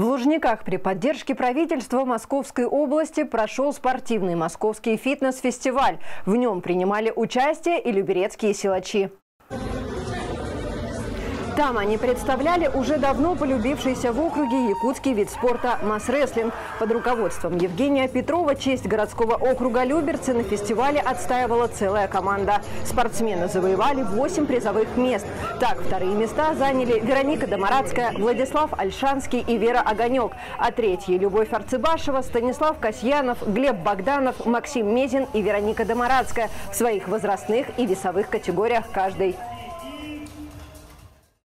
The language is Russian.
В Лужниках при поддержке правительства Московской области прошел спортивный московский фитнес-фестиваль. В нем принимали участие и люберецкие силачи. Там они представляли уже давно полюбившийся в округе якутский вид спорта масс-рестлинг. Под руководством Евгения Петрова честь городского округа Люберцы на фестивале отстаивала целая команда. Спортсмены завоевали 8 призовых мест. Так, вторые места заняли Вероника Домарадская, Владислав Альшанский и Вера Огонек. А третьи – Любовь Арцебашева, Станислав Касьянов, Глеб Богданов, Максим Мезин и Вероника Домарадская в своих возрастных и весовых категориях каждый.